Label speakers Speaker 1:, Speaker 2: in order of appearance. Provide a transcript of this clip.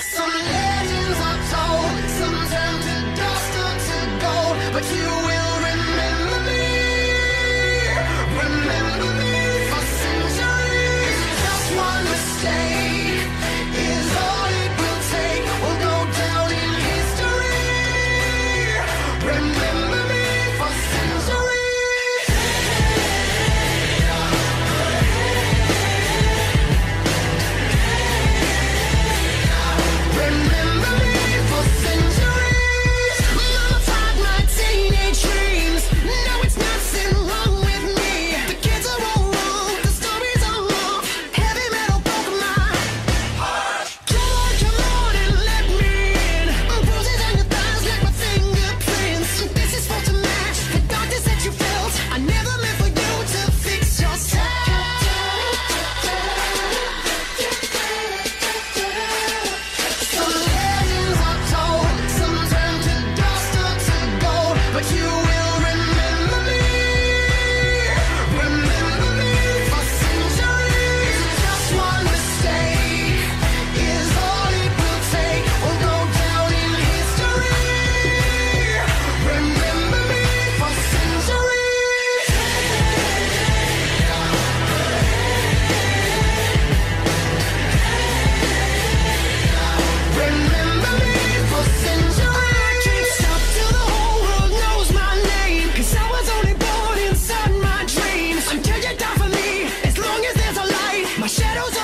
Speaker 1: Some legends are told. My shadow's